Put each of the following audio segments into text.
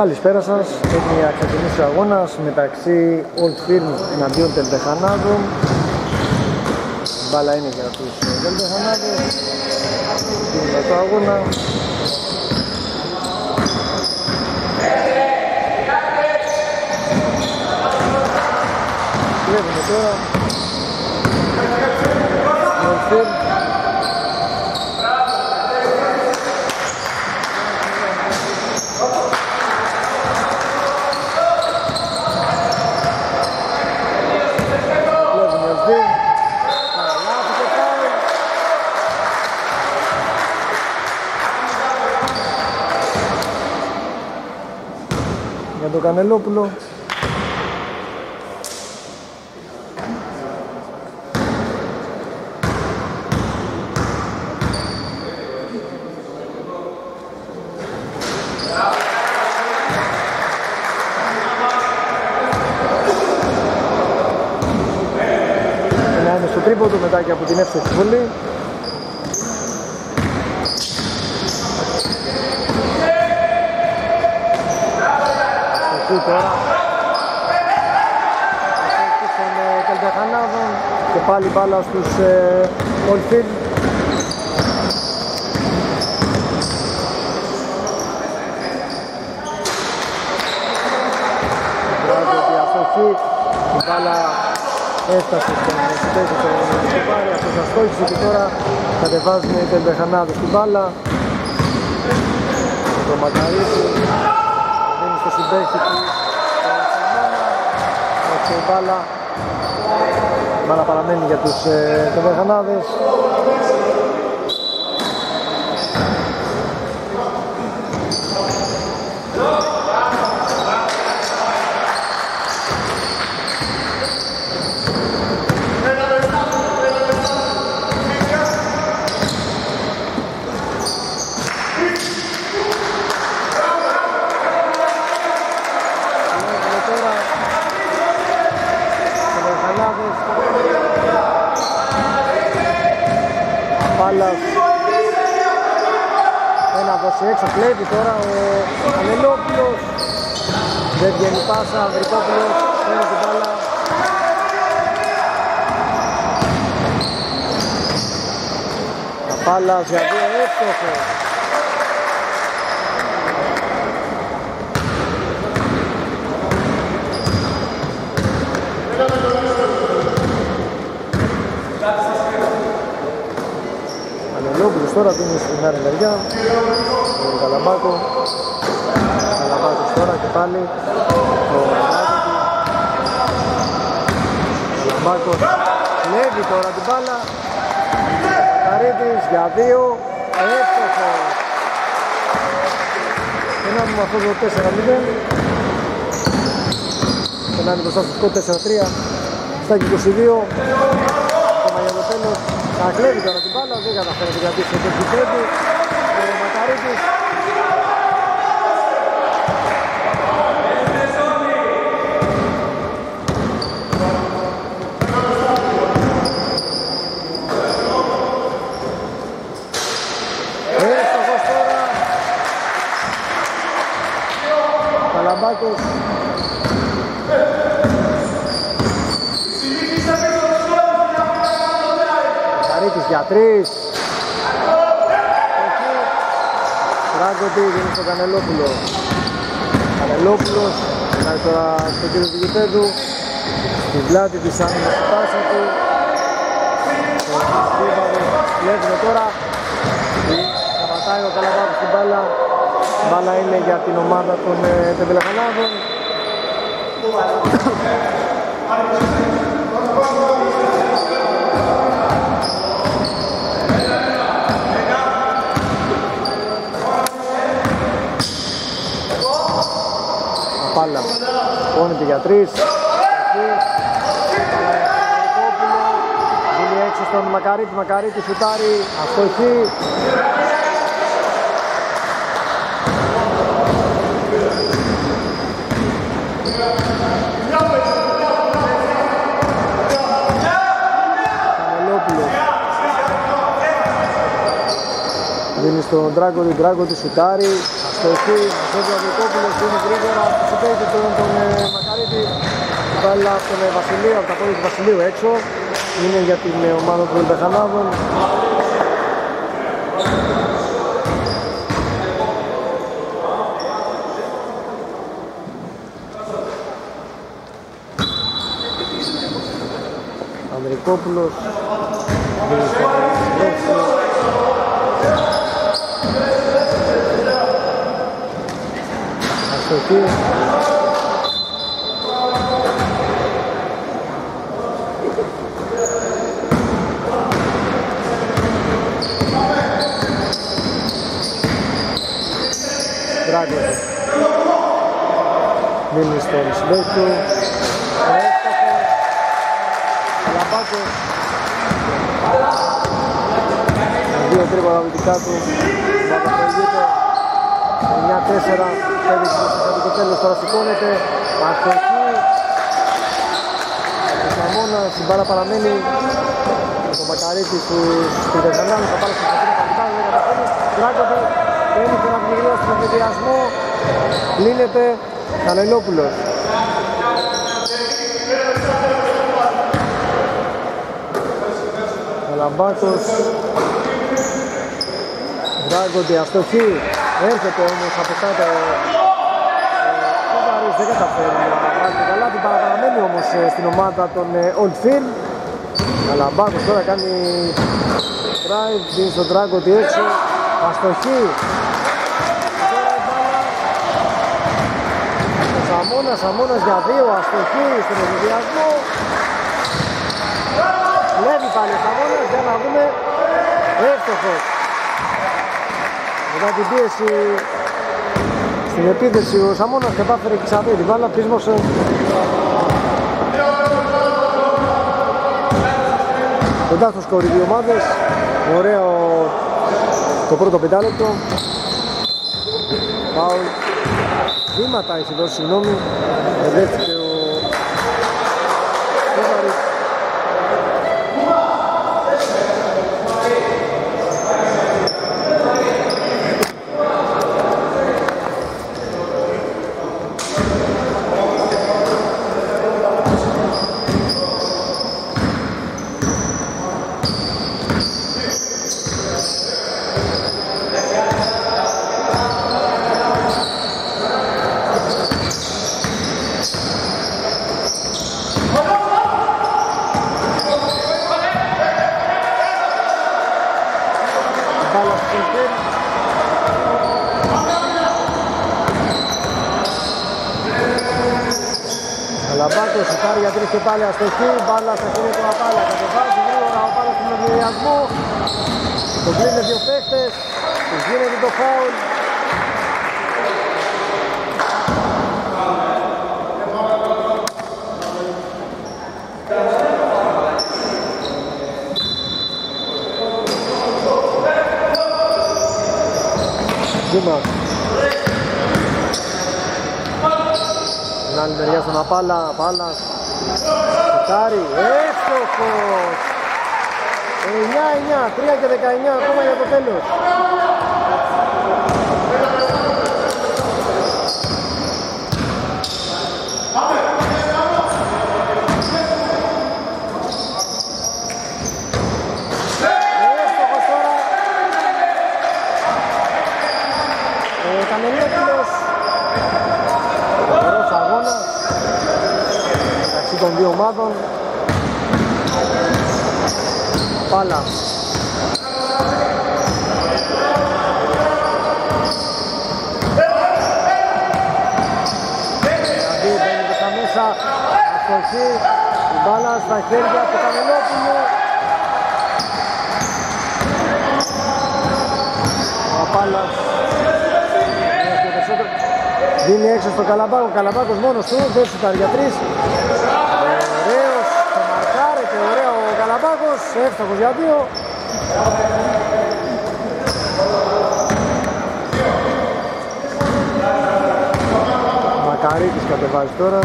Καλησπέρα σας, έχει να ξεκινήσει ο αγώνας μεταξύ Old Firm εναντίον Τελτεχανάδων. Μπάλα είναι για τους Τελτεχανάδες. Δίνουμε το αγώνα. Βλέπουμε τώρα. Old Firm Κανελόπουλο. Ένα είναι στο τρίποντο μετά και από την εύστοχη βολή. τώρα των Τελτεχανάδων και πάλι μπάλα στους ε, Ολφίλ η μπάλα έφτασε στον συμπέζο του Σκοπάρη, αυτός αστόχησε και τώρα κατεβάζουν οι Τελτεχανάδες την μπάλα. Το Μακαρίτη δίνει στο συμπέκτη του. Και η μπάλα η μπάλα παραμένει για τους ε, έξω κλέβει τώρα ο Ανελόπουλος. Δεν βγαίνει πάσα, Βρικόπουλος παίρνει την μπάλα. Καπάλας για δύο εύστοχος Ανελόπουλος τώρα δίνει στην άλλη μεριά Καλαμπάκο Καλαμπάκος τώρα και πάλι. Το Καλαμπάκος κλέβει τώρα την μπάλα. Καρίτης για δύο. Εύστοχος. Περνάμε με αυτό το 4-0 Περνάμε μπροστά στο 4-3 στα 22 Ακόμα για το τέλος θα κλέβει τώρα την μπάλα, δεν καταφέρει να την κρατήσει το 25 Μακαρίτης Καλαμπάκος Καρίτης για τρεις Ράγκοτη δίνει στον Κανελόπουλο. Κανελόπουλος κάνει τώρα στο κύριο του γηπέδου. Στην πλάτη της άμυνας του πάσα του. Βλέπουμε τώρα. Σταματάει ο Καλαβάκος στην μπάλα. Η μπάλα είναι για την ομάδα των ε, Τεμπελαχανάδων. Πάλα. Πόνεται για τρεις. Δίνει έξω στον Μακαρίτη. Μακαρίτη σουτάρει. Αστοχή. Δίνει στον Ντράγκο, Ντράγκο του σουτάρει, Αστοχή, Μασέβη Αδρικόπουλος είναι γρήγορα στο συμπέκτη τον, τον ε, Μακαρίτη. Μπάλα από τον ε, Βασιλείο, από τα πόδια του Βασιλείου έξω. Είναι για την ε, ομάδα των Λιμπεχανάδων. Ανδρικόπουλος δίνει στο Ρόφου. Αστοχή. Δράγκος. Δίνει στον συμπέκτη του. Εύστοχο. Καλαμπάκος. Δύο τρίποτα αμυντικά του. Βακαφελγείται. 9-4. Πέδειξε στο θετικό τέλος. Τώρα σηκώνεται. Αστοχή. Ο Σαμώνας. Η μπάλα παραμένει. Με τον Μακαρίτη στους Πιτεζανάνους. Θα πάρει στο θετικό καπιτάν. Δεν καταφέρει. Δράγκονται. Μπαίνει τον Αγγλιό στον εφηδιασμό. Λύνεται. Κανελόπουλος. Καλαμπάκος Δράγκοντι αστοχή Έρχεται όμως από κάτω Ο Κούβαρης δεν καταφέρει να βάλει το καλάθι Παραπαραμένει όμως ε, στην ομάδα των ε, Old Firm Καλαμπάκος τώρα κάνει drive Δίνει στον Δράγκοντι έξω Αστοχή. Τώρα η μπάλα Ο Σαμώνας, Σαμώνας για δύο Αστοχή στον ενδιασμό Βλέπει πάλι ο Σαμώνας για να δούμε. Εύστοχος. Μετά την πίεση στην επίθεση ο Σαμώνας κατάφερε και ξαναδεί την μπάλα, πείσμωσε. Κοντά στο σκορ οι δύο ομάδες. Ωραίο το πρώτο πεντάλεπτο. Πάουλ. Βήματα έχει δώσει συγγνώμη. Μπερδεύτηκε ο Κούβαρης. Μπάλα στο χέρι. Καλαμπάκος, σουτάρει για τρεις και πάλι αστοχή, μπάλα στα χέρια του Απάλα, κατεβάζει γρήγορα ο Απάλας στον ευδιασμό, τον κλείνει δύο παίχτες, τους γίνεται το φάουλ. Ζούμα. Στην άλλη μεριά στον Απάλα, Απάλας. Σουτάρει, εύστοχος. 9-9, 3 και 19 ακόμα για το τέλος. Εύστοχος τώρα. Ο Κανελόπουλος. Ωραίος αγώνας. Μεταξύ των δύο ομάδων. Πάλα. Δηλαδή μπαίνει μέσα μέσα. Αστοχή. Η μπάλα στα χέρια του Κανελόπουλου. Ο Απάλας έχει περισσότερο. Δίνει έξω στο Καλαμπάκο, ο Καλαμπάκος μόνος του, δεν σουτάρει για τρεις. Ωραίος, το μαρκάρεται, ωραίο ο Καλαμπάκος, εύστοχος για δύο. Μακαρίτης κατεβάζει τώρα.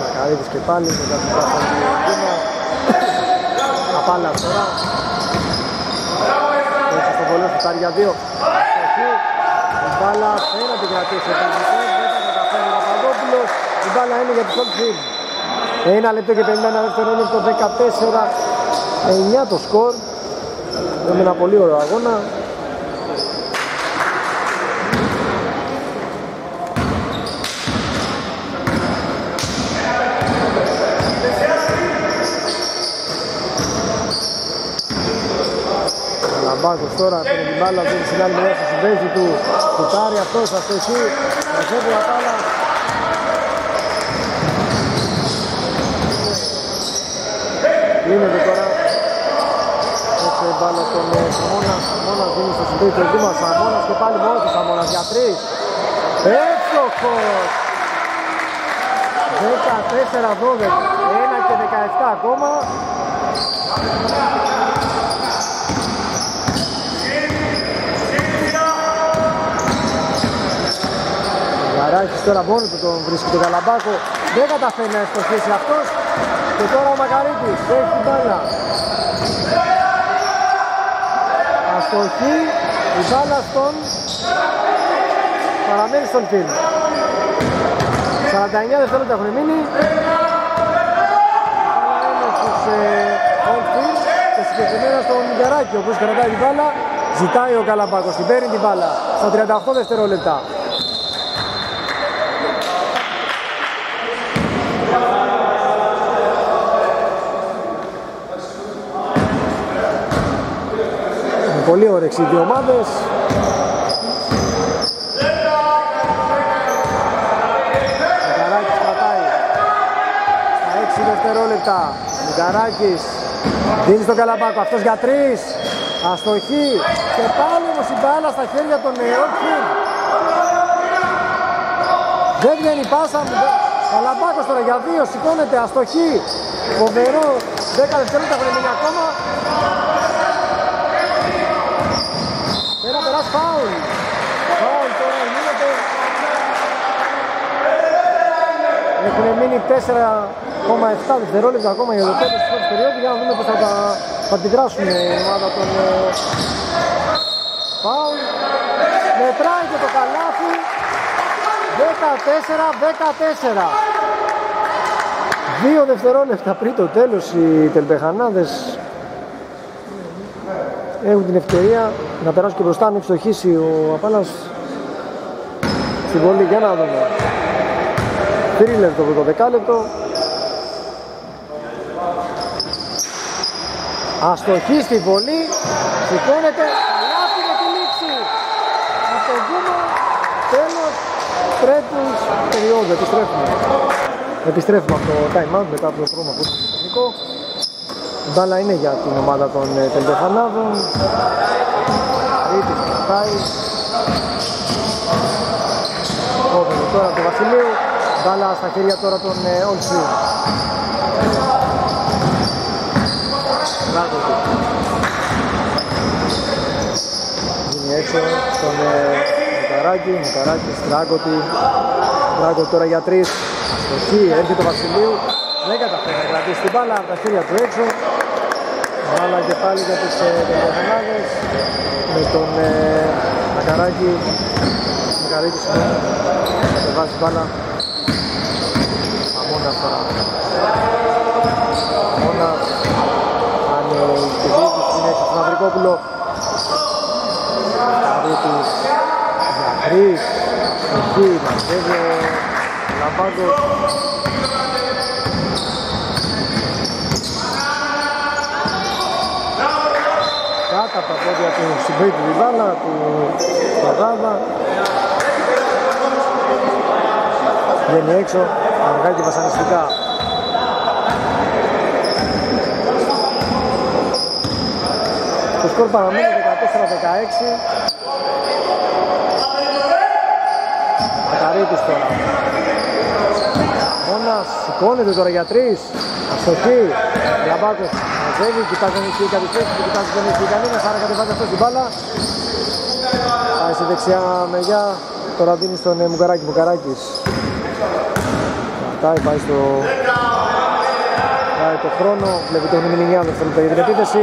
Μακαρίτης και πάλι μετά την πάση του Δήμα. Καπάλας τώρα. Έτσι στο βολό του για δύο. Η μπάλα θέλει να την κρατήσει ο Παντζητές. Δεν τα καταφέρει ο Παπαδόπουλος. Η μπάλα είναι για τους Old Ένα λεπτό και 51 δευτερόλεπτο 14. 9 το σκορ. Είναι ένα πολύ ωραίο αγώνα. Μπάκος τώρα πήρε την μπάλα, δίνει στην άλλη μεριά στο συμπέζι του, κουτάρει αυτός, αυτό εκεί, μαζεύει la μπάλα. Γίνεται τώρα έτσι η μπάλα στον Σαμώνα, Σαμώνας δίνει στο συμπέζι του Δήμα, Σαμώνας και πάλι μόνος τους Σαμώνας για τρεις. Εύστοχος! 14-12, 1 και 17 ακόμα. Μακαράκης τώρα μόνος του τον βρίσκει τον Καλαμπάκο. Δεν καταφέρει να εστοχίσει αυτός. Και τώρα ο Μακαρίτης έχει την μπάλα. Αστοχή, η μπάλα στον παραμένει στον φιλ. 49 δευτερόλεπτα έχουν μείνει. Είναι στους Old και συγκεκριμένα στον Μιγκαράκη, ο οποίος κρατάει την μπάλα. Ζητάει ο Καλαμπάκος, την παίρνει την μπάλα στα 38 δευτερόλεπτα. Πολύ όρεξη οι δύο ομάδες. Μικαράκης κρατάει στα 6 δευτερόλεπτα. Μικαράκης δίνει στον Καλαμπάκο, αυτός για 3. Αστοχή και πάλι όμως η μπάλα στα χέρια των Νεόκιν. Δεν βγαίνει πάσα μου. Καλαμπάκος τώρα για 2, σηκώνεται, αστοχή. Φοβερό, 10 δευτερόλεπτα έχουν ακόμα. Φάουλ. Φάουλ τώρα γίνεται. Έχουν μείνει 4,7 δευτερόλεπτα ακόμα για το τέλος της πρώτης περίοδου για να δούμε πώς θα τα θα αντιδράσουν η ομάδα των ε, φάουλ. Μετράει και το καλάθι. 14-14. Δύο δευτερόλεπτα πριν το τέλος οι τελπεχανάδες έχουν την ευκαιρία να περάσουν και μπροστά αν ευστοχίσει ο Απάλας στην βολή. Για να δούμε. Τρίλεπτο το δεκάλεπτο. Αστοχή στη βολή. Σηκώνεται. Καλάθι με τη λήξη. Από τον Κούμα. Τέλος τρέτους περίοδου. Επιστρέφουμε. Επιστρέφουμε από το time out μετά από το πρόμα που ήταν στο τεχνικό. Η μπάλα είναι για την ομάδα των ε, Τελτεφανάδων. Ρίτης κρατάει. Κόβεται τώρα του Βασιλείου. Μπάλα στα χέρια τώρα των ε, Όλσιου. Είναι έξω στον Μικαράκη, Μικαράκη, Στράγκοτη. Στράγκοτη τώρα για τρεις. Εκεί έρχεται ο Βασιλείου. Δεν καταφέρει να κρατήσει την μπάλα από τα χέρια του έξω. Αλλά και πάλι για τις Τελειοφανάδες με τον ε, Μακαράκη Μακαράκη σε βάζει μπάλα Αμώνας τώρα Αμώνας κάνει τη δίκη στην έξω στον Ανδρικόπουλο Μακαράκης για τρεις εκεί μαζεύει ο Λαμπάγκος κάτω από τα πόδια του συμπρίτου την μπάλα, του Παγάδα. Βγαίνει έξω, αργά και βασανιστικά. Το σκορ παραμένει 14-16. Μακαρίτης τώρα. Μόνας σηκώνεται τώρα για τρεις. Αστοχή. Λαμπάκος μαζεύει, κοιτάζει αν έχει κάτι θέση, κοιτάζει δεν έχει κανένας, άρα κατεβάζει αυτός την μπάλα. Πάει στη δεξιά μεριά, τώρα δίνει στον ε, Μουκαράκη, Μουκαράκης. Κρατάει, πάει στο Πάει το χρόνο, βλέπει το Γνημινιάδο δευτερόλεπτα για την επίθεση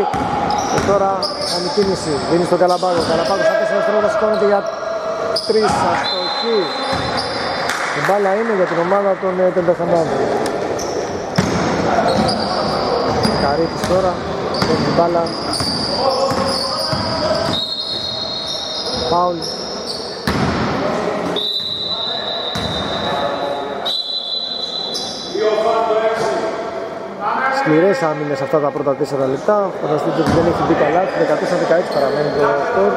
και τώρα κάνει κίνηση, δίνει στον Καλαμπάκο. Καλαμπάκο στα 4 δευτερόλεπτα σηκώνεται για 3 αστοχή. Η μπάλα είναι για την ομάδα των ε, Τεμπεθανάδων. Καρύτης τώρα, έχει την μπάλα. Πάουλ σκληρές άμυνες αυτά τα πρώτα 4 λεπτά. Φανταστείτε ότι δεν έχει μπει καλά. 14-16 παραμένει το σκορ.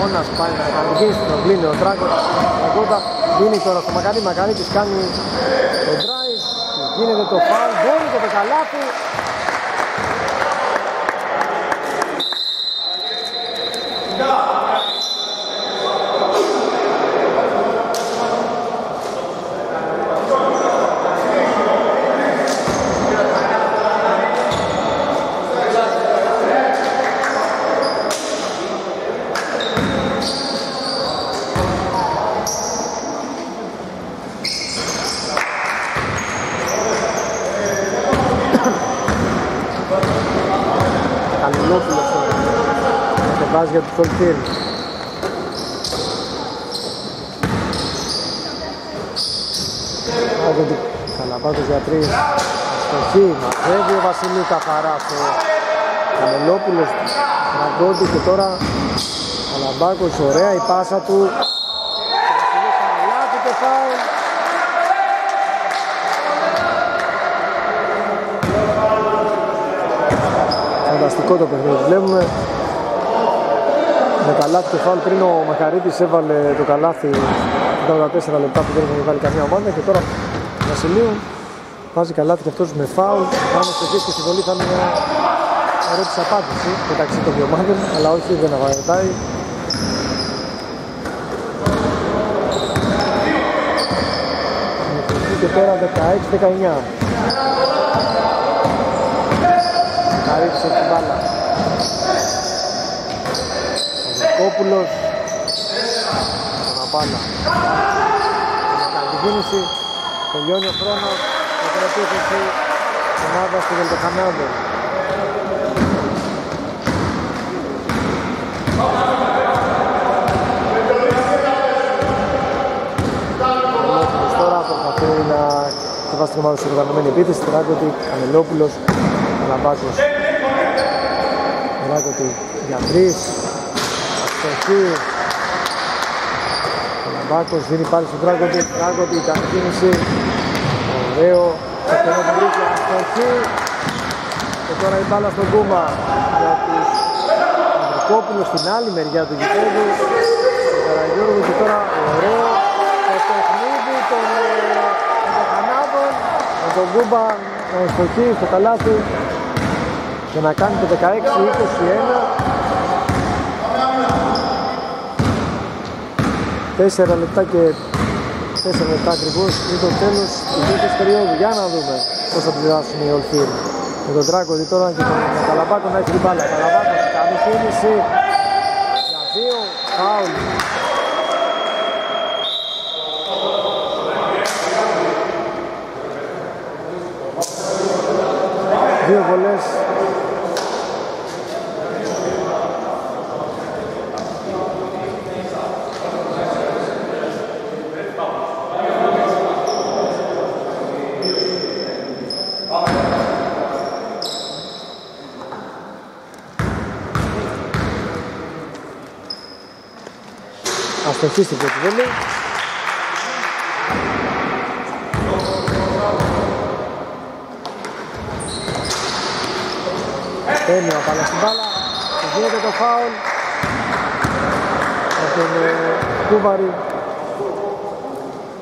Μόνας πάει να κατηγήσει τον κλείνει ο Τράγκο. Τραγώτα δίνει τώρα στο Μακάρι. Μακάρι της κάνει το drive. Γίνεται το φάουλ. Μπαίνει το καλάθι. Για τους Ολτήρ. Καλαμπάκος για τρεις. Αστοχή, μαζεύει ο Βασιλή καθαρά στο Καμελόπουλος. Ραγκόντι και τώρα Καλαμπάκος, ωραία η πάσα του. Βασιλή Καμελάκη και φάουλ. Φανταστικό το παιχνίδι. Βλέπουμε με καλάθι και φάουλ πριν ο Μαχαρίτης έβαλε το καλάθι τα 4 λεπτά που δεν είχε βάλει καμία ομάδα και τώρα ο Βασιλείου βάζει καλάθι και αυτός με φάουλ. Πάνω στο και στη βολή θα είναι μια ερώτηση απάντηση μεταξύ των δύο ομάδων αλλά όχι δεν αβαγετάει και τώρα 16-19 Μαχαρίτης έχει την μπάλα Κόπουλος Αναπάλα Κάνει την κίνηση Τελειώνει ο χρόνος. Με την επίθεση ομάδα του Βελτεχανάδου τώρα προσπαθεί να κατεβάσει την ομάδα στην οργανωμένη επίθεση. Τράγκοτη, Κανελόπουλος, Καλαμπάκος Τράγκοτη για τρεις Αστοχή. Ο Λαμπάκος δίνει πάλι στον Τράγκοντι. Τράγκοντι ήταν κίνηση. Ωραίο. Αυτονό που βρήκε. Αστοχή. Και τώρα η μπάλα στον Κούμα για τους Ανδρικόπουλους στην άλλη μεριά του γηπέδου. Ο Καραγιώργου και τώρα ωραίο το παιχνίδι των Κανάδων με τον Κούμπα να εστοχεί στο καλάθι και να κάνει το 16-21 4 λεπτά και 4 λεπτά ακριβώς είναι το τέλος της δεύτερης περίοδου. Για να δούμε πώς θα πληράσουν οι Ολφίρ. Με τον Τράκο τώρα και τον Καλαμπάκο να έχει την μπάλα. Καλαμπάκος κάνει κίνηση για δύο φάουλ. Δύο βολές αστοχή στην πρώτη βόλη. Παίρνει ο Απάλας στην μπάλα και γίνεται το φάουλ. Από τον ε, Κούβαρη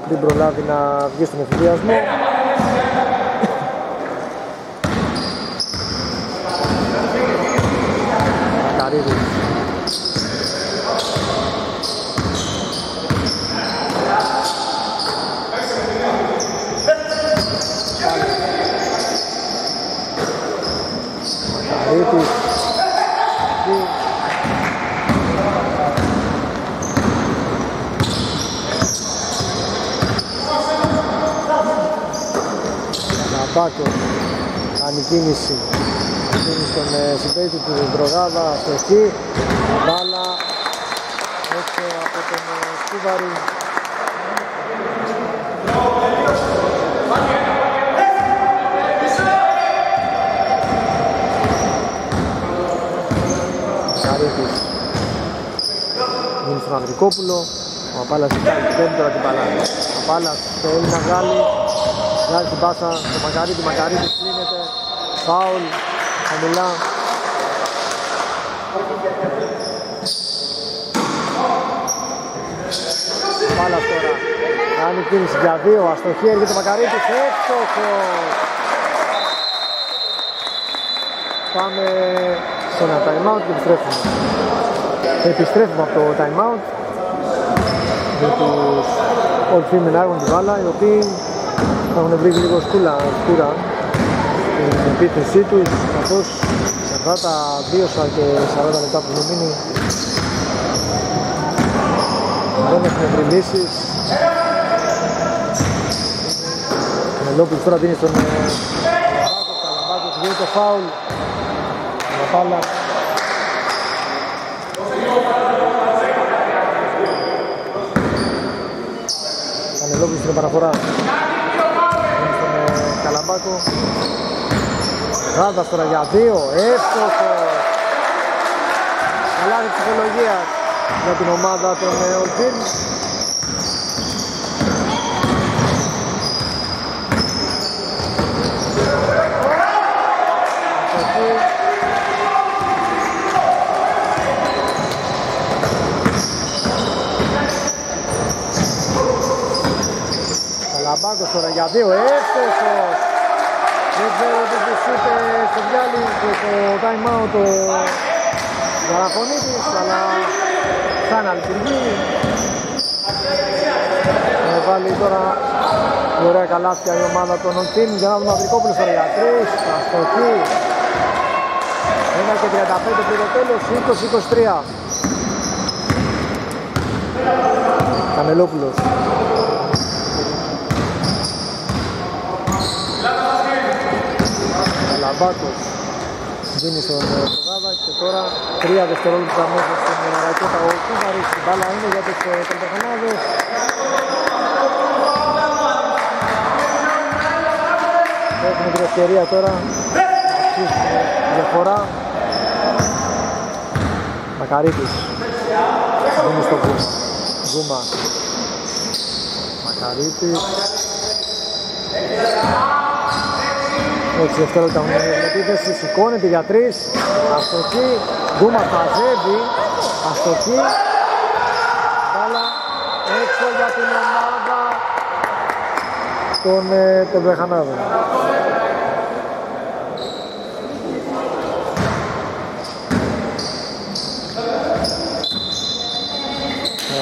δεν προλάβει να βγει στον εφηδιασμό Μακαρίδης Καλαμπάκος κάνει κίνηση κίνηση στον ε, συμπέτη του Δρογάδα στο εκεί μπάλα. Έξω από τον ε, Σκούβαρη. Καρύτης γίνει στον Ανδρικόπουλο ο Απάλας ζητάει παίρνει τώρα την μπάλα ο Απάλας θέλει να βγάλει βγάζει την πάσα στο Μακαρίτη Μακαρίτης κλείνεται. Φάουλ χαμηλά. Απάλας τώρα. Κάνει κίνηση για δύο αστοχή έρχεται ο Μακαρίτης εύστοχος. Πάμε σε ένα time out και επιστρέφουμε. Επιστρέφουμε από το time out με τους Old Film να έχουν την μπάλα οι οποίοι έχουν βρει λίγο σκούλα, σκούρα στην επίθεσή τους καθώς σε αυτά τα 2 και 40 λεπτά που έχουν μείνει δεν έχουν βρει λύσεις. Ο Μελόπουλος τώρα δίνει στον Καλαμπάκο, Καλαμπάκος βγαίνει το φάουλ. Μαπάλα Κανελόπουλος στην παραφορά στον ε, Καλαμπάκο Γάδας τώρα για δύο, εύστοχος. Καλά η ψυχολογία για την ομάδα των Ολφίν Καλαμπάκος τώρα για δύο, εύστοχος δεν ξέρω τι τους είπε στο διάλειμμα και το time out ο Γαραφωνίτης αλλά σαν να λειτουργεί ε, βάλει τώρα η ωραία καλάθια η ομάδα των Οντίν για να δούμε Αδρικόπουλος τώρα για τρεις αστοχή 1 και 35 πριν το τέλος 20-23 Κανελόπουλος Καλαμπάκος δίνει στον Προγάδα και τώρα 3 δευτερόλεπτα μέσα στην ρακέτα. Ο Κούβαρης η μπάλα είναι για τους Πενταχανάδες Έχουμε την ευκαιρία τώρα. Να αυξήσουμε τη διαφορά. Μακαρίτης. Δίνει στον Κούμα Γκούμα Μακαρίτης 6 δευτερόλεπτα έχουν για την επίθεση, σηκώνεται για 3, αστοχή, Γκούμα χαζεύει, αστοχή, μπάλα έξω για την ομάδα των, ε, των Βεχανάδων.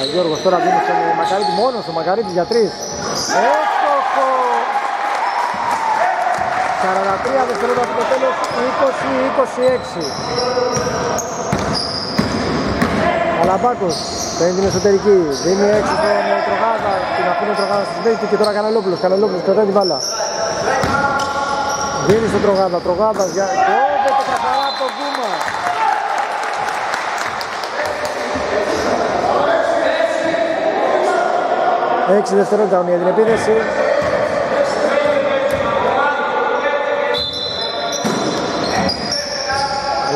Ε, Γιώργος τώρα δίνει στον Μακαρίτη, μόνος ο Μακαρίτη για 3. Έστοχο! 43 δευτερόλεπτα από το τέλος, 20-26. Καλαμπάκος παίρνει την εσωτερική, δίνει έξω στον Τρογάδα, την αφήνει Τρογάδα στη μέση και τώρα Καναλόπουλος, Καναλόπουλος κρατάει την μπάλα. Δίνει στον Τρογάδα, Τρογάδας για... Κόβεται καθαρά από το Κούμα. Έξι δευτερόλεπτα για την επίθεση.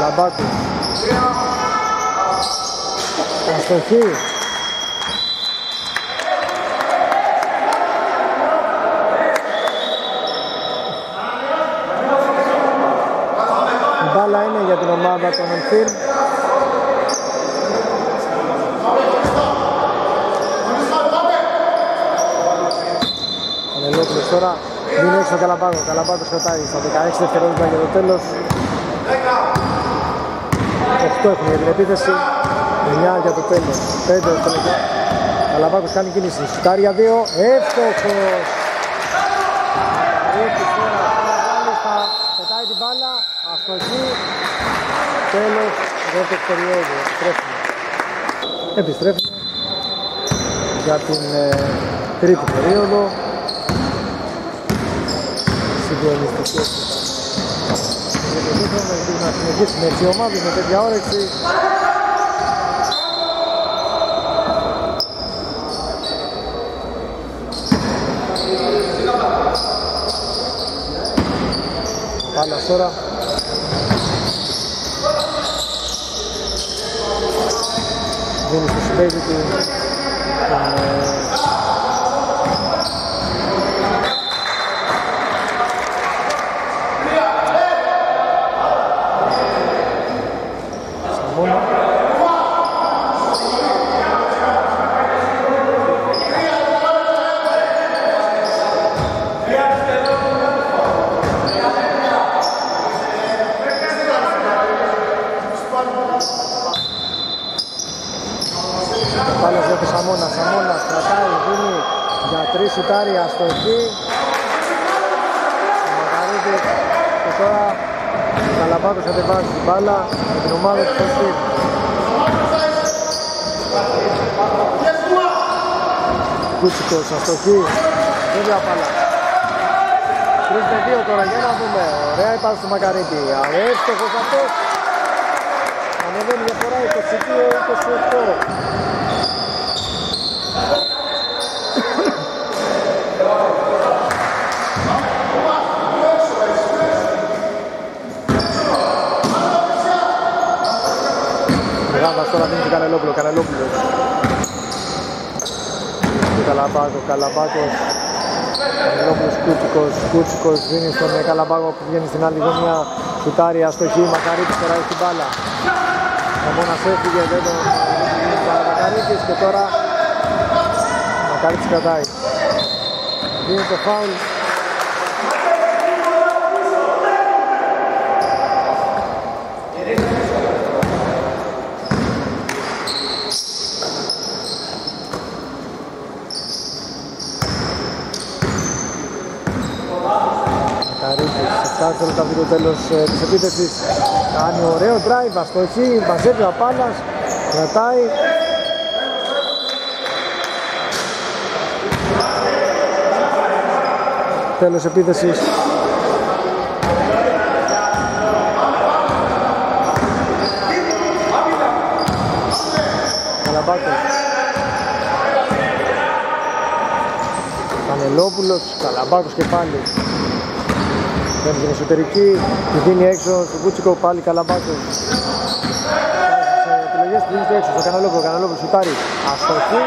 Λαμπάκου. Αστοχή. Η μπάλα είναι για την ομάδα των Ελφίρ. Ανελόπουλος τώρα δίνει έξω ο Καλαμπάκο. Καλαμπάκος κρατάει στα 16 δευτερόλεπτα για το τέλος. 8 έχουμε για την επίθεση, 9 για το τέλος, 5 δευτερόλεπτα. Καλαμπάκος κάνει κίνηση, σουτάρει για 2, εύστοχος. Ρίχνει τώρα, μάλιστα, πετάει την μπάλα, αστοχή, τέλος, δεύτερη περίοδο, επιστρέφουμε. Επιστρέφουμε για την ε, τρίτη περίοδο. συγκλονιστικές για το σύγχρονο ελπίζω να συνεχίσουν έτσι οι ομάδες με τέτοια όρεξη Πάλας τώρα δίνει στο συμπέδι του τον ε, σουτάρει αστοχή ο Μαγαρίτης και τώρα ο Καλαμπάκος κατεβάζει την μπάλα με την ομάδα του Φωστή Κούτσικος αστοχή βέβαια μπάλα 3 με 2 τώρα για να δούμε. Ωραία υπάρχει στο Μακαρίτη αρέστοχος αυτός. Ανεβαίνει διαφορά 22-28 τώρα δίνει τον Κανελόπουλο, Κανελόπουλος. Και Καλαμπάκος, Καλαμπάκος. Κανελόπουλος, Κούτσικος, Κούτσικος δίνει στον Καλαμπάκο που βγαίνει στην άλλη γωνία. Σουτάρει, αστοχή, Μακαρίτης περάει στην μπάλα. Ο Μόνας έφυγε, δεν τον Μακαρίτης και τώρα Μακαρίτης κρατάει. Δίνει το φάουλ δευτερόλεπτα από το τέλος ε, της επίθεσης. Κάνει ωραίο drive, αστοχή, μαζεύει ο Απάλας, κρατάει. Τέλος επίθεσης. Καλαμπάκος. Κανελόπουλος, Καλαμπάκος και πάλι Παίρνει την εσωτερική, τη δίνει έξω στον Κούτσικο, πάλι Καλαμπάκος. Επιλογές του δίνεις και έξω, στο Καναλόπουλο, Καναλόπουλο σουτάρει. Αστοχή.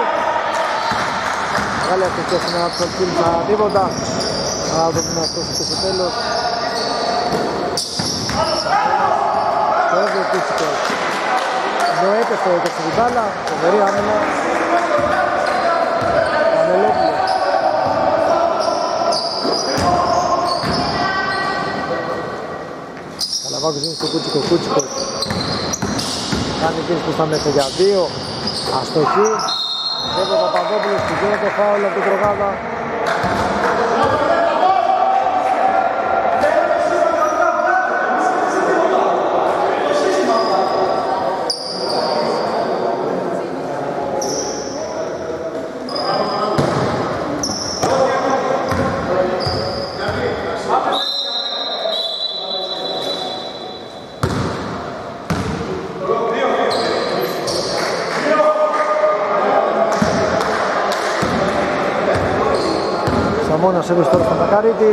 Μεγάλη αστοχή στην ένα του Αλκίνη, θα τίποτα. Θα το πούμε αυτό στο τέλος. Φεύγει ο Κούτσικος. Νοέται στο 20 την μπάλα, φοβερή άμενα. Κανελόπουλο. Ναβάκος είναι στο Κούτσικο, Κούτσικος. Κάνει κίνηση που θα μέσα για δύο. Αστοχή. Βέβαια ο Παπαδόπουλος που γίνεται φάουλ από την Τρογάδα Σαμώνας έδωσε τώρα στον Μακαρίτη.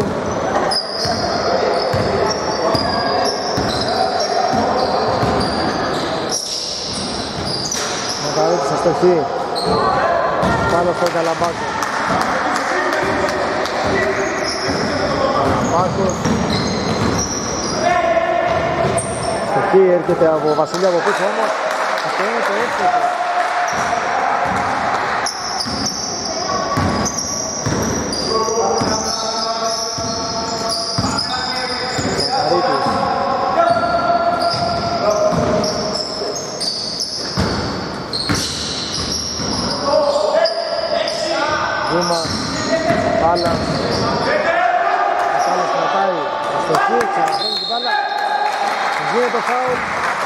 Μακαρίτης αστοχή. Πάνω στον Καλαμπάκο. Καλαμπάκος. Αστοχή έρχεται από Βασιλιά από πίσω όμως. Αυτό είναι το εύκολο. το φάουλ.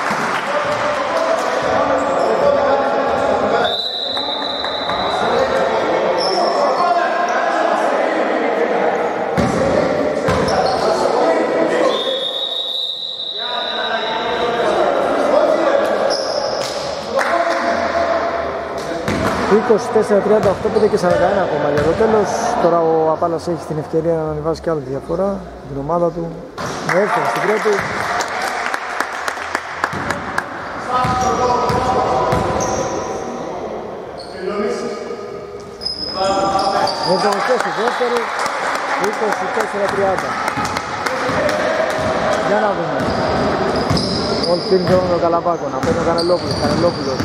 24-38, 5 και 41 ακόμα για το τέλος. Τώρα ο Απάλλας έχει την ευκαιρία να ανεβάσει και άλλη διαφορά την ομάδα του. Έφτασε στην πρώτη. Εφτωμιστές στη δεύτερη, 24-30. Για να δούμε. Όλοι φίλοι τον Καλαμπάκο, να παίρνει ο Κανελόπουλος, Κανελόπουλος.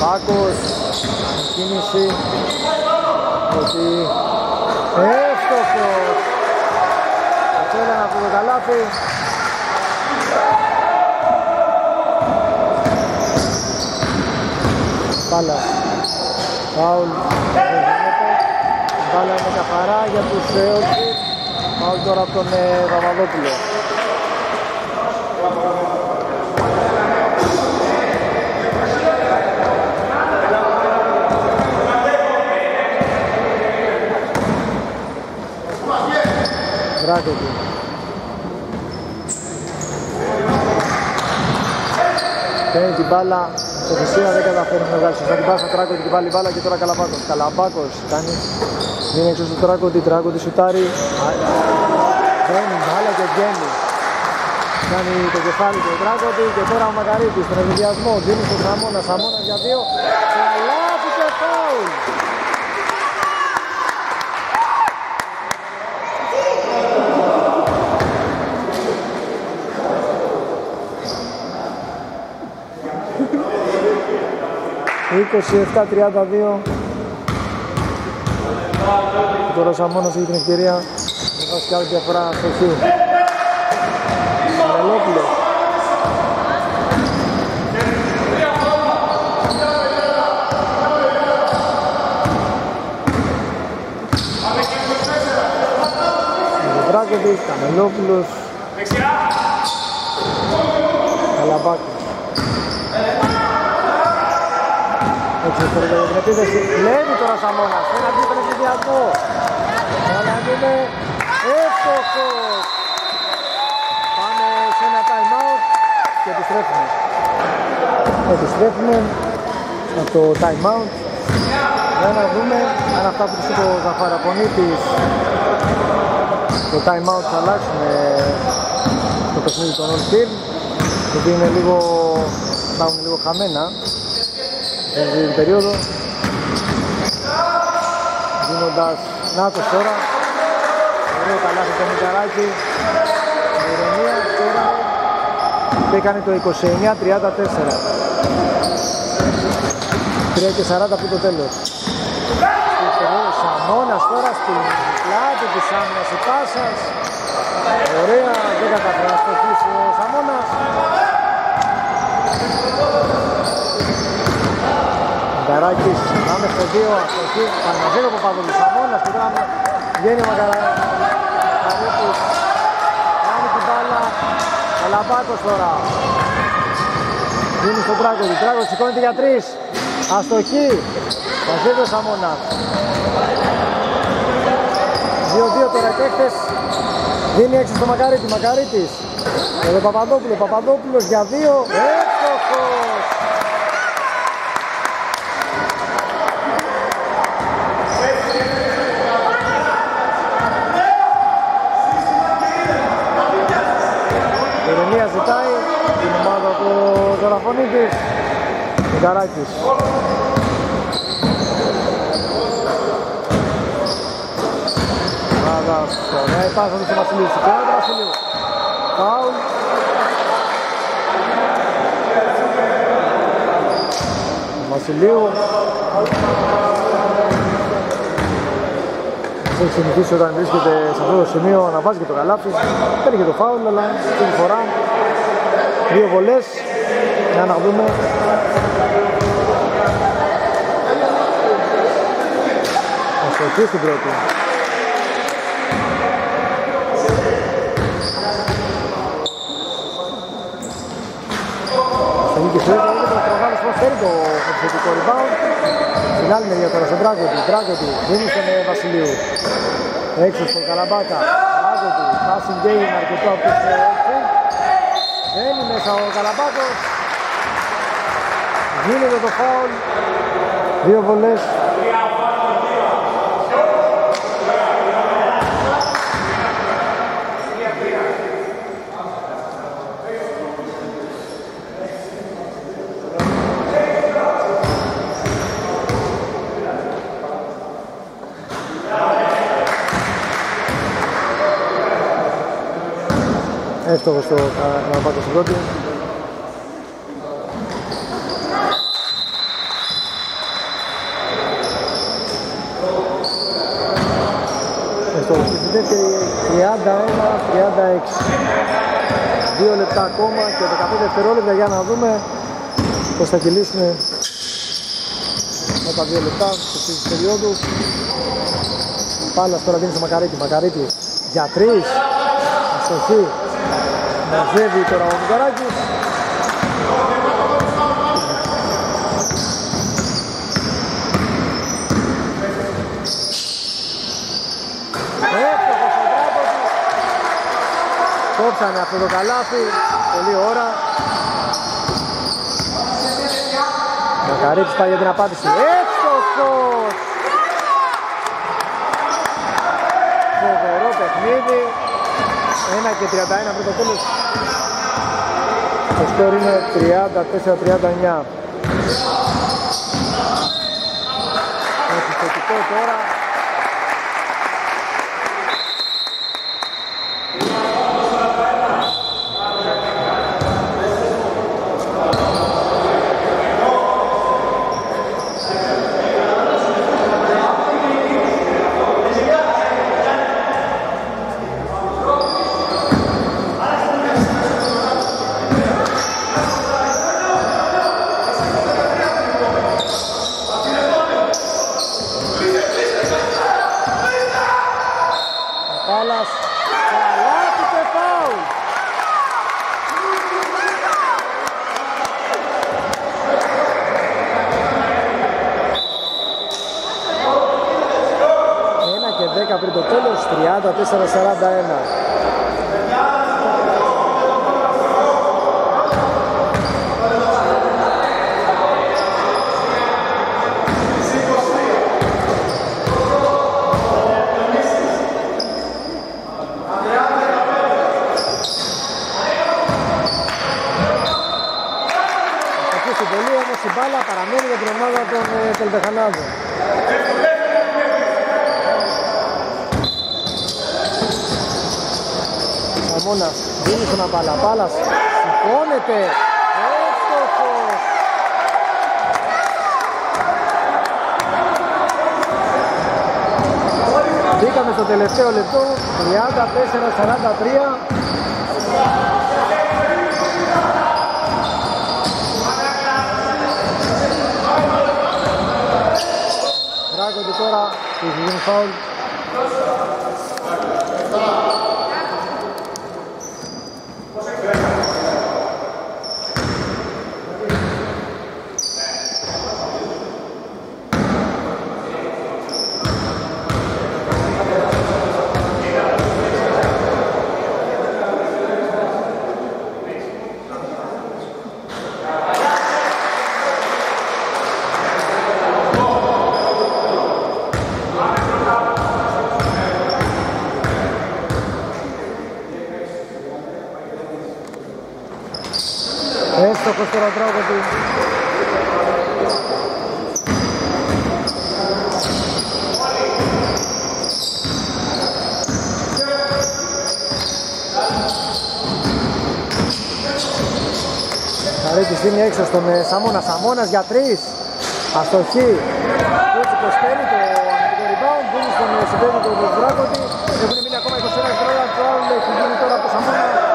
Πάκος, κίνηση, ότι εύστοχος. Θέλανε από το καλάθι. Μπάλα. Φάουλ. Μπάλα είναι καθαρά για τους Έωκοι. Φάουλ τώρα από τον ε, Παπαδόπουλο. Δράκοτη. Παίρνει την μπάλα, στο θυσία δεν καταφέρει να βγάλει Θα την πάσα Τράκοτη και πάλι μπάλα και τώρα Καλαμπάκος. Καλαμπάκος κάνει, είναι έξω στο Τράκοτη, Τράκοτη σουτάρει. Παίρνει μπάλα και βγαίνει. Κάνει το κεφάλι του Τράκοτη και τώρα ο Μακαρίτης στον ενδιασμό. Δίνει στον Σαμώνα, Σαμώνα για δύο. Καλάθι και φάουλ. 27-32 Τώρα ο Σαμώνας έχει την ευκαιρία να δώσει και άλλη διαφορά στο χ. Μελόπουλος. Δράκοβιτς, Καμελόπουλος Καλαμπάκος Έτσι τώρα για την επίθεση. Λέβει τώρα Σαμώνας. Ένα αντίπαινε συνδυασμό. Αλλά είναι εύστοχος. Πάμε σε ένα time out και επιστρέφουμε. Επιστρέφουμε από το time out. Για να δούμε αν αυτά που τους είπε ο Ζαφαραπονίτης το time out θα αλλάξουν το παιχνίδι των All Team γιατί είναι λίγο, θα λίγο χαμένα την περίοδο. Δίνοντας Νάτος τώρα. Ωραίο καλάθι το Μικαράκι ηρεμία τώρα και έκανε το 29-34 3 και 40 από το τέλος. Σαμώνας τώρα στην πλάτη της άμυνας η Πάσας ωραία δεν καταφέρει να στοχίσει ο Σαμώνας Μακαράκης, πάμε στο 2, αστοχή, Παναγύρω Παπαδούλης, Σαμώνα στη γράμμα, βγαίνει ο Μακαράκης, κάνει την μπάλα, ο Λαμπάκος τώρα. Δίνει στον Τράγκο, Τράγκο σηκώνεται για 3, αστοχή, Βασίλειος Σαμώνα. 2-2 τώρα οι παίκτες, δίνει έξω στο Μακαρίτη, Μακαρίτης, εδώ Παπαδόπουλο, Παπαδόπουλος για 2, Καραφωνίδης Καράκης. Ράδας, ωραία η πάσα του Βασιλείου. Στην πλάτη του Βασιλείου. Φάουλ. Βασιλείου. Έχει συνηθίσει όταν βρίσκεται σε αυτό το σημείο να βάζει και το καλάθι. Παίρνει και το φάουλ αλλά αυτή τη φορά δύο βολές για να δούμε. Αστοχή στην πρώτη. Αστοχή και στην πρώτη. Ο Τρογάνος πώς φέρει το επιθετικό rebound. Στην άλλη μεριά τώρα στον Τράγκοτη. Τράγκοτη δίνει στον ε, Βασιλείου. Έξω στον Καλαμπάκα. Τράγκοτη. Passing game αρκετό από τους Μπαίνει μέσα ο Καλαμπάκος Γίνεται το φάουλ. Δύο βολές. Εύστοχος το Καραμπάκο στην πρώτη. Εύστοχος στη δεύτερη 31-36. Δύο λεπτά ακόμα και 15 δευτερόλεπτα για να δούμε πώς θα κυλήσουν με τα δύο λεπτά της περίοδου. Πάλας τώρα δίνει στο Μακαρίτη. Μακαρίτη για τρεις. Αστοχή. Μαζεύει τώρα ο Μικαράκης. Εύστοχος ο Δράκος. Κόψανε αυτό το καλάθι. Πολύ ώρα. Μακαρίτης πάει για την απάντηση. Εύστοχος! Φοβερό παιχνίδι. 1 και 31 πριν το τέλος. Το σκορ είναι 34-39. Επιθετικό τώρα. Πάλας. Καλάθι και φάουλ. Ένα και 10 πριν το τέλος, 34-41. Εκεί στην πολύ όμως η μπάλα παραμένει για την ομάδα των ε, Τελτεχανάδων. Σαμώνας δίνει στον μπάλα. Μπάλας σηκώνεται. Έστοχος. Μπήκαμε στο τελευταίο λεπτό. 34-43. Ράγκοντι τώρα που έχει γίνει φάουλ. Έστοχος τώρα ο Ράγκοντι. Χαρίτης δίνει έξω στον ε, Σαμώνα. Σαμώνας για τρεις. Αστοχή. Έτσι κοστέλει το αμυντικό rebound. Δίνει στον ε, συμπέδι του Δράκοντι. Έχουν μείνει ακόμα 21 δευτερόλεπτα. Το άλλο έχει γίνει τώρα από το Σαμώνα.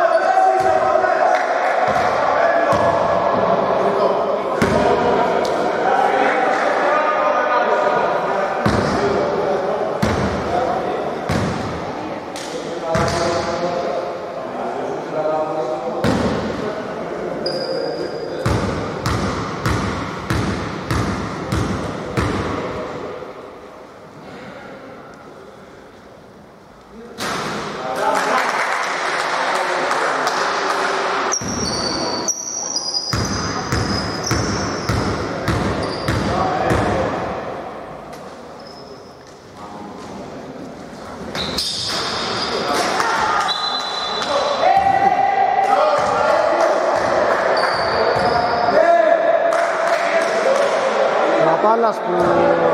Πάλας που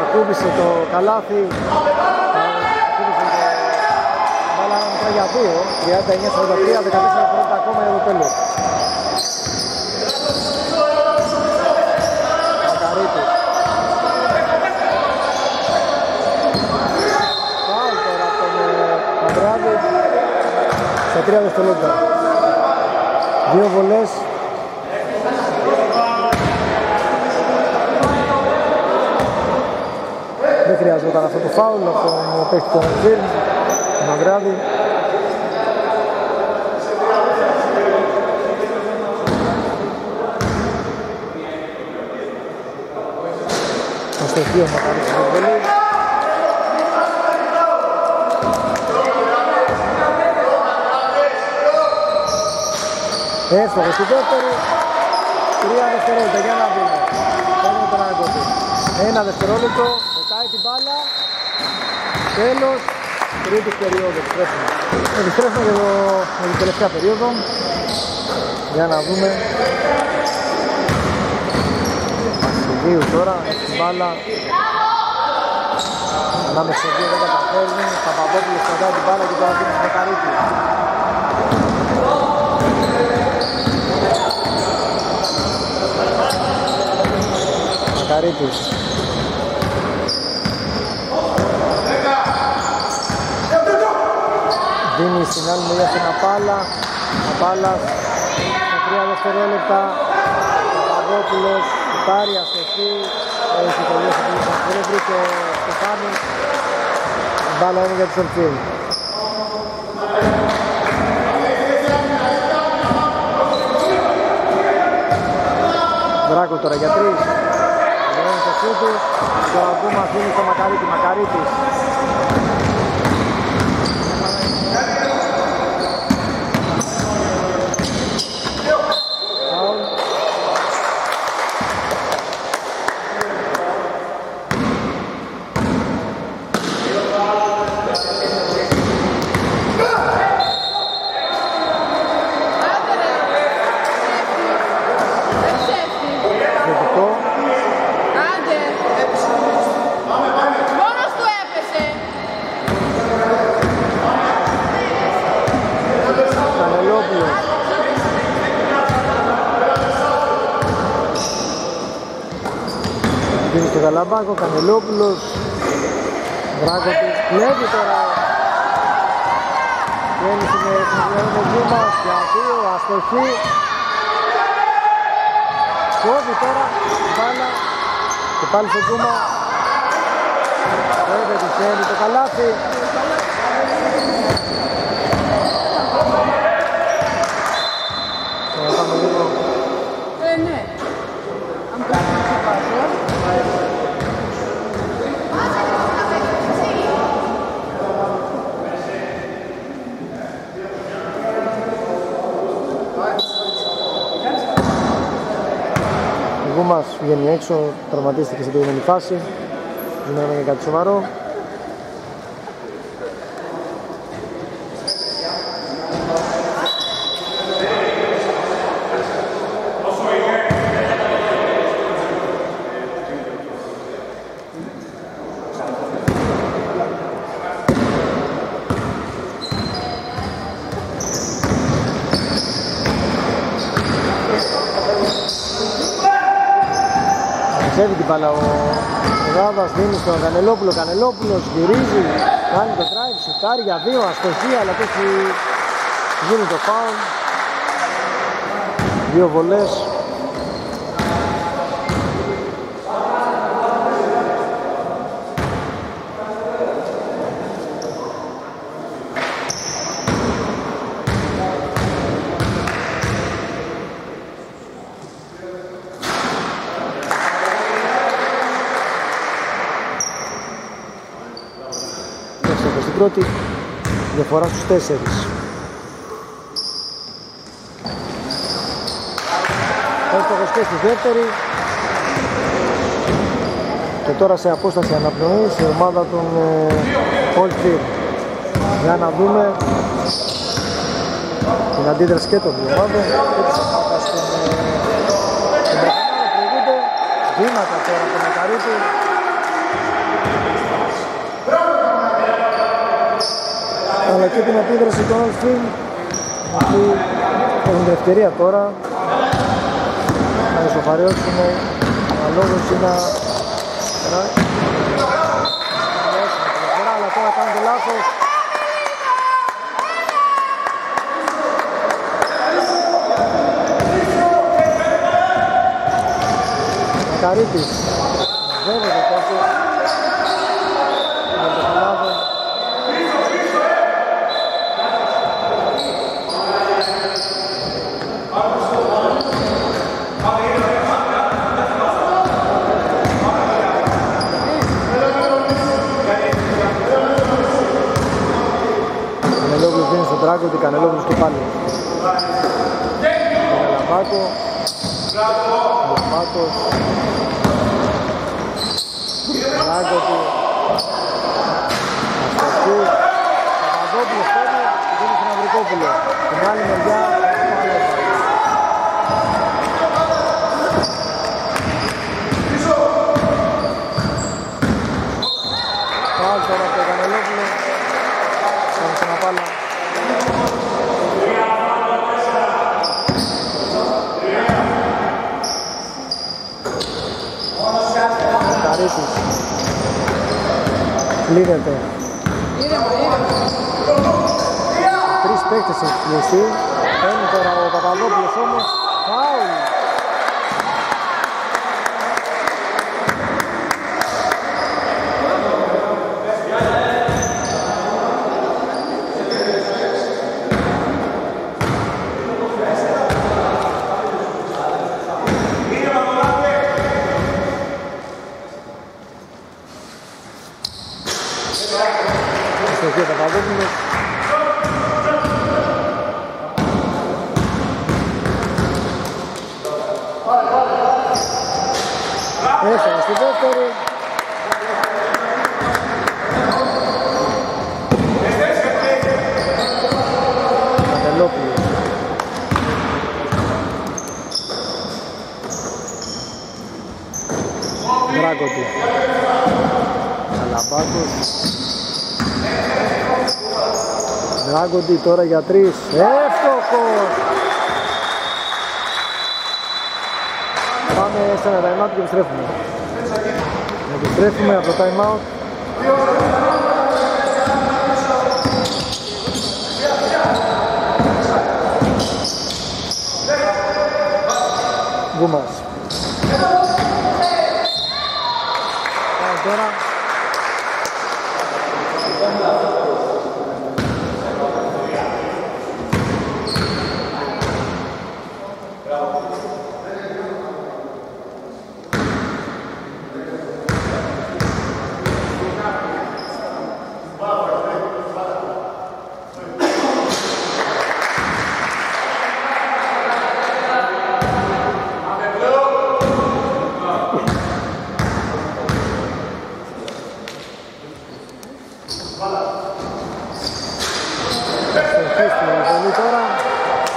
ακούμπησε το καλάθι ακούμπησε το μπάλα μικρά για 2 39-43 14 πρώτα ακόμα για το τέλος Μακαρίτης Φάουλ τώρα από τον Ανδρεάδη σε 3 δευτερόλεπτα δύο βολές Δεν χρειαζόταν αυτό το φάουλ από τον παίκτη του Αντζήρ, τον Ανδρεάδη. Το στοιχείο μου κάνει στην βολή. Εύστοχο στη δεύτερη. Τρία δευτερόλεπτα για να δούμε. Παίρνει τον Αγκωτή. Ένα δευτερόλεπτο. Μετάει την μπάλα. Τέλος. Τρίτη περίοδο. Επιστρέφουμε. Επιστρέφουμε για, το, για την τελευταία περίοδο. Για να δούμε. Βασιλείου τώρα. Έχει την μπάλα. Ανάμεσα σε δύο δεν καταφέρνει. Παπαδόπουλος κρατάει την μπάλα και τώρα δίνει στο Καρύτη. Μακαρίτης. Δίνει στην άλλη μεριά στην Απάλα. Απάλας σε τρία δευτερόλεπτα. Παπαδόπουλος, Κουτάρι, αστοχή. Έχει τελειώσει την Σαφρέδρη και Στεφάνης. Η μπάλα είναι για τους Ελφίλ. Δράκο τώρα για τρεις. Λένε το σούτου. Το ακόμα αφήνει στο Μακαρίτη. Μακαρίτης. Φάουλ. Θετικό. Άντε! Μόνος του έπεσε! Κανελόπουλος. Δίνει στο Γαλαμπάκο, Κανελόπουλος. Δράκο του. Κλέβει τώρα. Βγαίνει στην συνδυασμό βήμα. Για δύο, αστοχή. Κόβει τώρα, μπάλα. Και πάλι στο Τζούμα. Βέβαια του θέλει το καλάθι. Θα πάμε λίγο Ε, ναι. Αν το ξεπάσω. Ο Γούμας βγαίνει έξω, τραυματίστηκε στην προηγούμενη φάση. Δεν είναι κάτι σοβαρό. Μαζεύει την μπάλα ο Ράβας, δίνει στον Κανελόπουλο, Κανελόπουλος γυρίζει, κάνει το drive, σουτάρει για δύο, αστοχή, αλλά το έχει γίνει το foul. Δύο βολές. Εύστοχο στην πρώτη, διαφορά στους τέσσερις. Εύστοχος και στη δεύτερη. Και τώρα σε απόσταση αναπνοής η ομάδα των ε, Old Firm. Για να δούμε την αντίδραση και των δύο ομάδων. Και τις ομάδες των, ε, των Μπραζιλιάνων προηγούνται. Βήματα τώρα από τον Μακαρίτη. Αλλά και την επίδραση των Ολφίν. Αυτοί έχουν την ευκαιρία τώρα να ισοφαριώσουν αναλόγως ή να... Αλλά τώρα κάνουν το λάθος. Μακαρίτης. Βέβαια το τόσο. Με το χαλάδο. Κανελόγλους δίνει στον τράγκο και Κανελόγλους και πάλι. Λαμπάκο. Λαμπάκος. Τράγκο του. Αστοχή. Παπαδόπουλος παίρνει και δίνει στον Αυρικόπουλο. Την άλλη μεριά πάλι έβαλε. Πάλι τώρα από τον Κανελόπουλο. Πάμε σε ένα πάλα. Καρίτης. Κλείνεται. Ήρεμα, ήρεμα. Τρεις παίκτες έχει κλειστεί. Παίρνει τώρα ο Παπαδόπουλος όμως. Φάουλ. Αστοχή ο Παπαδόπουλος. Έφερε στη δεύτερη. Κατελόπουλος. Δράκοτη. Καλαμπάκος. Δράκοτη τώρα για τρεις. Εύστοχος. Πάμε σε ένα time out και επιστρέφουμε. Επιστρέφουμε από το time out. Γκούμας. Πάμε τώρα. Στοχή στην εμβολή τώρα.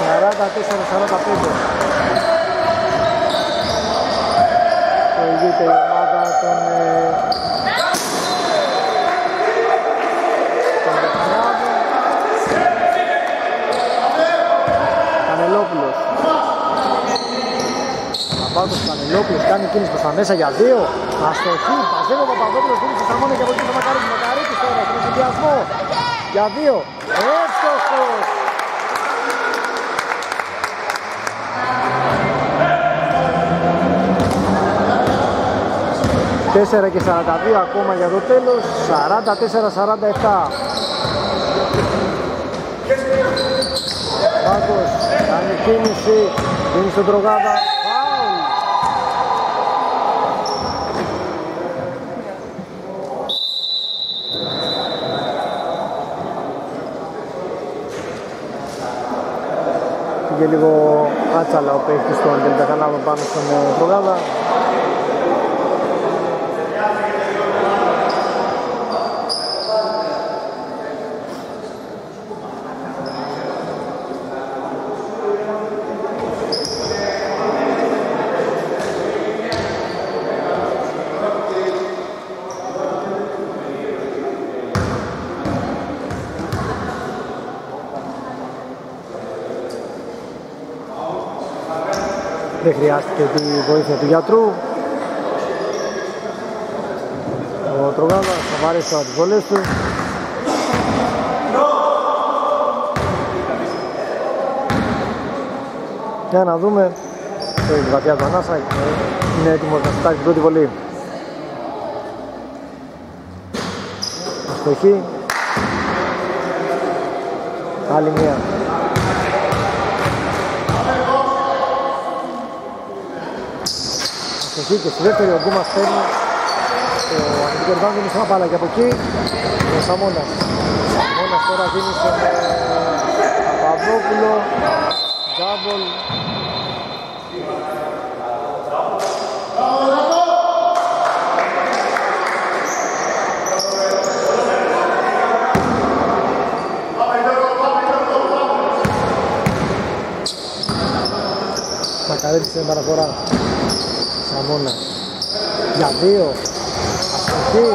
44-45. Προηγείται η ομάδα των ε, των Βεθράδων. Κανελόπουλος. Παπάδος Κανελόπουλος κάνει κίνηση προς τα μέσα για δύο. Αστοχή, παζεύει ο Παπαδόπουλος, δίνει στα μόνα και από εκεί το Μακαρίτης. Μακαρίτης τώρα στον ενθουσιασμό. Για δύο. Εύστοχος. Τέσσερα και 42 ακόμα για το τέλος. 44-47. Πάκος κάνει κίνηση. Δίνει στον Τρογάδα. Φάουλ. Πήγε λίγο άτσαλα ο παίκτης του Αντέλ Κακανάβα πάνω στον ε, Τρογάδα. Δεν χρειάστηκε τη βοήθεια του γιατρού. Ο Τρογάλας θα βάρει στο αντιβολές του. Για να δούμε. Έχει βαθιά του ανάσα. Είναι έτοιμος να φτάσει την πρώτη βολή. Αστοχή. Άλλη μία. Αστοχή και στη δεύτερη ο Γκούμας παίρνει το αμυντικό ριμπάουντ είναι σαν μπάλα και από εκεί ο Σαμώνας. Σαμώνας τώρα δίνει στον ε, Παπαδόπουλο. Τζάμπολ. Μακαρίτης είναι παραφορά. Σαμώνα. Για δύο. Αστοχή.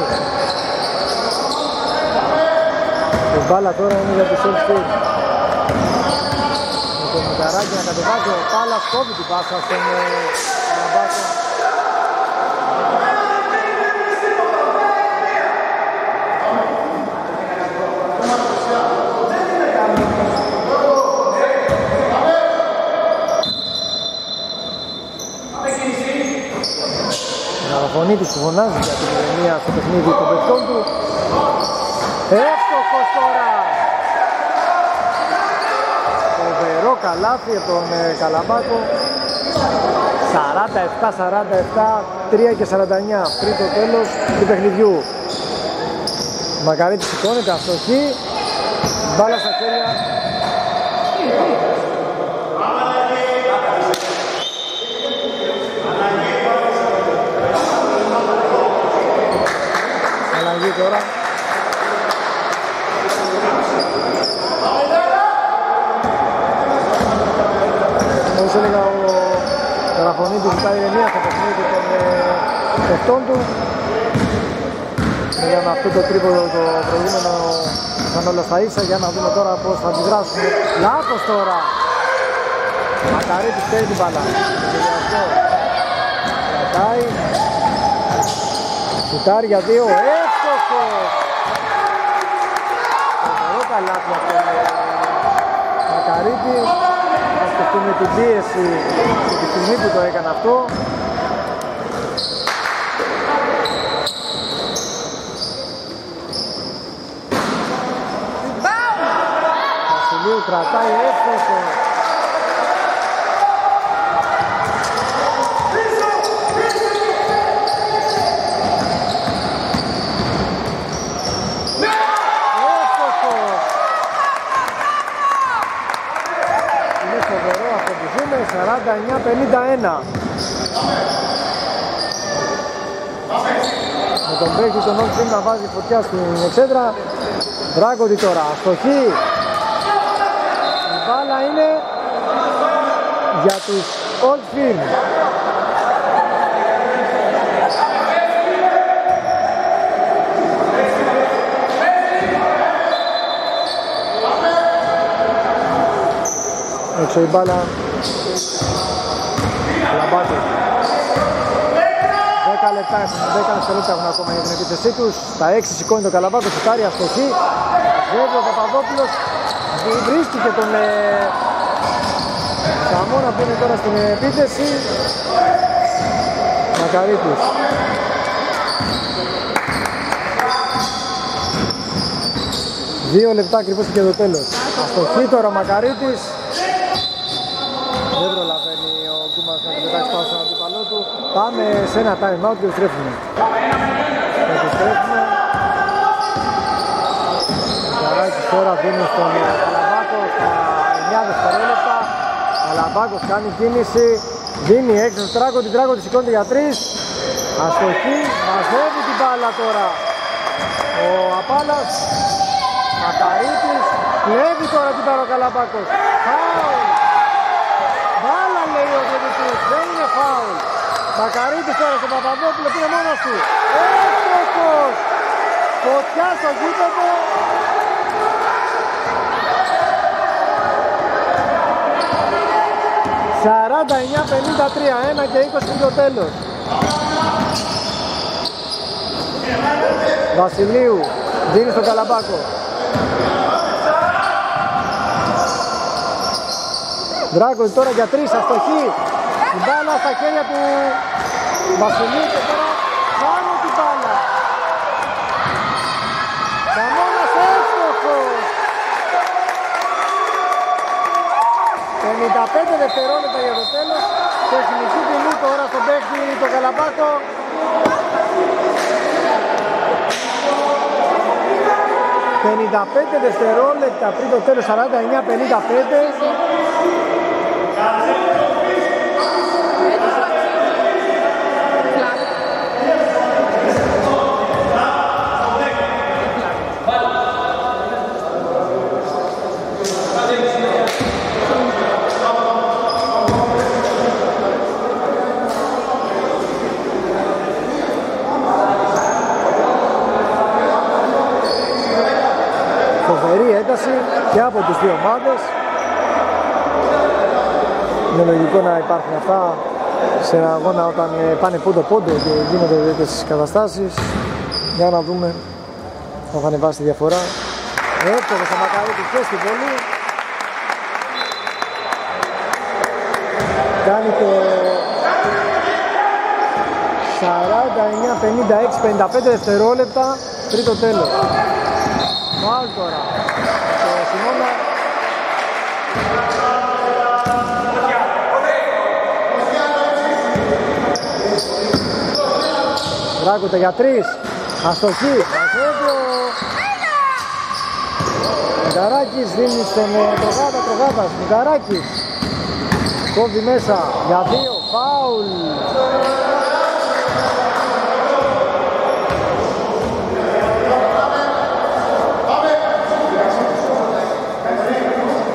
Η μπάλα τώρα είναι για τη Σολφίλ. Με το Μικαράκι να κατεβάζει ο Πάλας κόβει την πάσα στον Γαραφωνίτης που φωνάζει για την ηρεμία στο παιχνίδι των παιχτών του. Εύστοχος τώρα! Φοβερό καλάθι από τον ε, Καλαμπάκο. 47-47, 3 και 49 πριν το τέλος του παιχνιδιού. Μακαρίτης σηκώνεται αστοχή. Μπάλα στα χέρια αλλαγή τώρα. Όπως έλεγα ο Καραφωνίδης ζητάει ηρεμία στο παιχνίδι των ε, παιχτών του. Για να αυτό το τρίποδο το προηγούμενο ήταν όλα στα ίσα για να δούμε τώρα πώς θα αντιδράσουν. Λάθος τώρα. Μακαρίτης παίρνει την μπάλα. Κρατάει. Σουτάρει για δύο. Εύστοχος. Φοβερό καλάθι από τον ε, Μακαρίτη. Να σκεφτούμε την πίεση και τη στιγμή που το έκανε αυτό. Βασιλείου κρατάει εύστοχος. Εύστοχος. Είναι φοβερό αυτό που ζούμε, 49-51. Με τον παίκτη τον Όλφιν να βάζει φωτιά στην εξέδρα. Δράκοτη τώρα, αστοχή. Η μπάλα είναι για τους Όλφιν. Έξω η μπάλα. Λαμπάτη. 10 λεπτά, 10 δευτερόλεπτα έχουν ακόμα για την επίθεσή τους. Στα 6 σηκώνει το Καλαμπάτο, σουτάρει αστοχή. Βέβαια ο Παπαδόπουλος βρίσκει τον ε, Σαμώνα που είναι τώρα στην επίθεση. Μακαρίτης. Δύο λεπτά ακριβώς και το τέλος. Αστοχή τώρα ο Μακαρίτης. Δεν προλαβαίνει ο Γκούμας να την πετάξει πάνω στον αντίπαλός του. Πάμε σε ένα time out και επιστρέφουμε. Επιστρέφουμε. Ο Καράκης τώρα δίνει στον Καλαμπάκο στα 9 δευτερόλεπτα. Καλαμπάκος κάνει κίνηση. Δίνει έξω στο τράκο, την τράκο τη σηκώνεται για τρεις. Αστοχή, μαζεύει την μπάλα τώρα. Ο Απάλας, Μακαρίτης, κλέβει τώρα την μπάλα ο Καλαμπάκος. Φάουλ. Μπάλα λέει ο διαιτητής, δεν είναι φάουλ. Μακαρίτης τώρα στον Παπαδόπουλο που είναι μόνος του. Έστοχος. Φωτιά στο γήπεδο. 49-53, 1 και 20 πριν το τέλος. Βασιλείου δίνει στον Καλαμπάκο. Δράκος τώρα για τρεις, αστοχή. Η μπάλα στα χέρια του Βασιλείου και τώρα χάνει την μπάλα. Καμώνας εύστοχος. 55 δευτερόλεπτα για το τέλος. Τεχνική ποινή τώρα στον παίκτη το Καλαμπάκο. «55 δευτερόλεπτα πριν το τέλος, 49-55». Φοβερή ένταση και από τις δύο ομάδες. Είναι λογικό να υπάρχουν αυτά σε ένα αγώνα όταν ε, πάνε πόντο πόντο και γίνονται τέτοιες καταστάσεις. Για να δούμε αν θα ανεβάσει τη διαφορά. Εύκολο θα Μακαρίτη και στην πόλη. Κάνει το 49, 56, 55 δευτερόλεπτα πριν το τέλος. Φάουλ τώρα. Το Σιμώνα. Δράκοτα για τρεις. Αστοχή. Μαζεύει ο Μικαράκης δίνει στον ε, Τρογάδα, Τρογάδας. Μικαράκης. Κόβει μέσα για δύο. Φάουλ.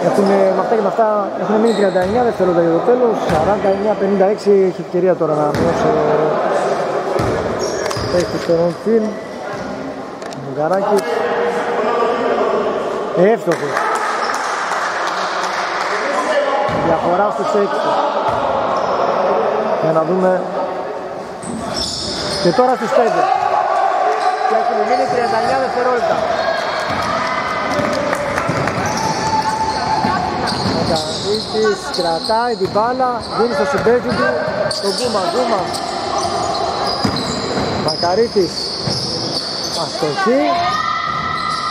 Έχουν, με αυτά και με αυτά έχουν μείνει 39 δευτερόλεπτα για το τέλος. 49-56 έχει ευκαιρία τώρα να μειώσει ο παίκτης στον Φιλ. Μουγαράκης. Εύστοχος. Διαφορά στους 6. Για να δούμε. Και τώρα στους 5. Και έχουν μείνει 39 δευτερόλεπτα. Μακαρίτης κρατάει την μπάλα, δίνει στο συμπέκτη του, τον Κούμα, Κούμα. Μακαρίτης, αστοχή.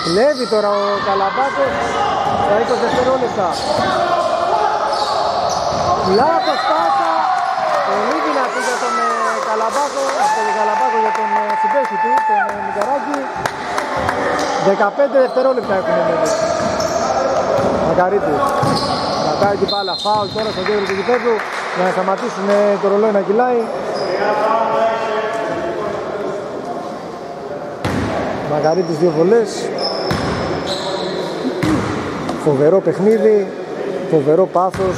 Κλέβει τώρα ο Καλαμπάκος στα 20 δευτερόλεπτα. Λάθος πάσα, πολύ δυνατή για τον ε, Καλαμπάκο, τον Καλαμπάκο για τον ε, συμπέκτη του, τον ε, Μικαράκη. 15 δευτερόλεπτα έχουν μείνει. Μακαρίτης. Κρατάει την μπάλα, φάουλ τώρα στο κέντρο του γηπέδου για να σταματήσουν το ρολόι να κυλάει. Μακαρίτης δύο βολές. Φοβερό παιχνίδι, φοβερό πάθος.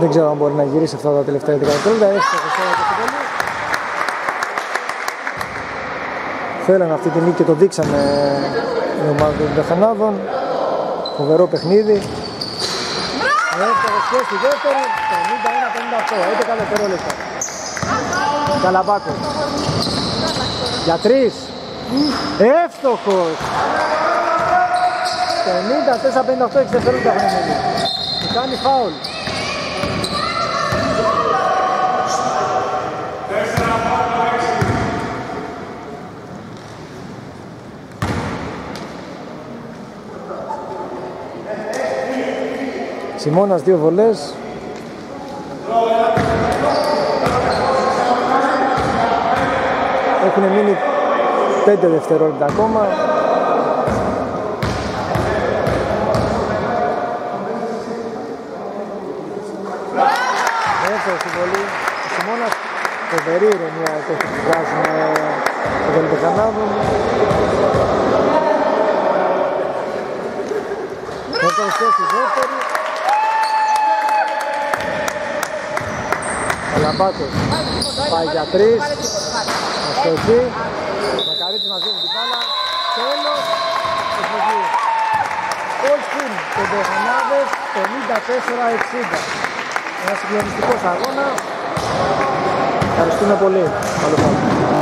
Δεν ξέρω αν μπορεί να γυρίσει αυτά τα τελευταία 10 δευτερόλεπτα. Εύστοχος τώρα το πολύ. Θέλανε αυτή τη νίκη και το δείξανε η ομάδα των Τεχανάδων. Φοβερό παιχνίδι. Εύστοχος και στη δεύτερη, 51-58, 11 δευτερόλεπτα. Καλαμπάκος. Για τρεις. Εύστοχος. 54-58, 6 δευτερόλεπτα έχουν μείνει. Του κάνει φάουλ. Σιμώνας δύο βολές. Έχουν μείνει 5 δευτερόλεπτα ακόμα. Έφερε στην βολή. Ο Σιμώνας φοβερή ηρεμία το έχει βγάζουν των Βελτεκανάδων. Έφερε και στη δεύτερη. Καλαμπάκος πάει για τρεις. Αστοχή. Μακαρίτης μαζεύει την μπάλα. Τέλος. Εθνική. Όλστιν και Ντεχανάδες 54-60. Ένα συγκλονιστικός αγώνας. Ευχαριστούμε πολύ. Καλό